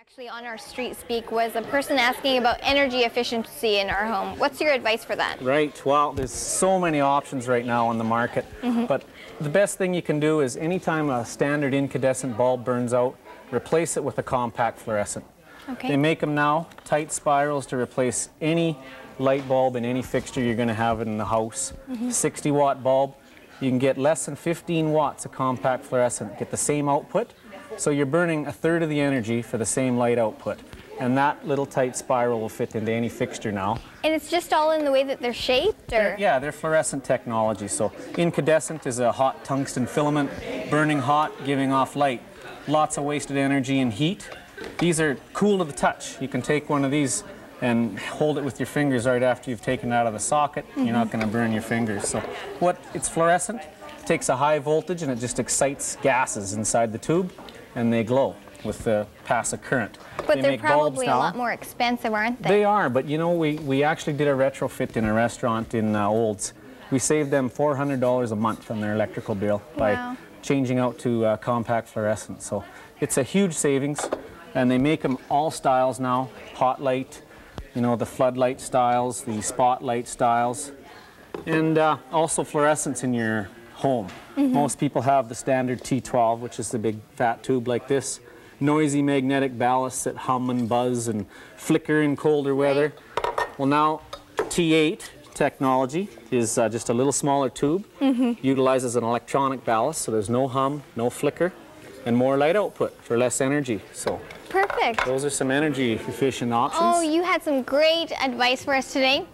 Actually, on our street speak was a person asking about energy efficiency in our home. What's your advice for that? Right. Well, there's so many options right now on the market. Mm-hmm. But the best thing you can do is anytime a standard incandescent bulb burns out, replace it with a compact fluorescent. Okay. They make them now, tight spirals to replace any light bulb in any fixture you're going to have in the house. Mm-hmm. 60 watt bulb, you can get less than 15 watts of compact fluorescent, get the same output. So you're burning a third of the energy for the same light output. And that little tight spiral will fit into any fixture now. And it's just all in the way that they're shaped, or Yeah, they're fluorescent technology. So incandescent is a hot tungsten filament, burning hot, giving off light. Lots of wasted energy and heat. These are cool to the touch. You can take one of these and hold it with your fingers right after you've taken it out of the socket. You're not mm-hmm. going to burn your fingers. So what it's fluorescent, takes a high voltage and it just excites gases inside the tube and they glow with the pass of current. but They bulbs probably a lot more expensive, aren't they? They are, but you know, we, we actually did a retrofit in a restaurant in uh, Olds. We saved them $400 a month on their electrical bill by Wow. changing out to uh, compact fluorescent. So it's a huge savings, and they make them all styles now hot light, you know, the floodlight styles, the spotlight styles, and uh, also fluorescence in your home. Most people have the standard T12, which is the big fat tube like this. Noisy magnetic ballasts that hum and buzz and flicker in colder weather. Well, now T8 technology is uh, just a little smaller tube, utilizes an electronic ballast, so there's no hum, no flicker, and more light output for less energy. So Perfect. those are some energy efficient options. Oh, you had some great advice for us today.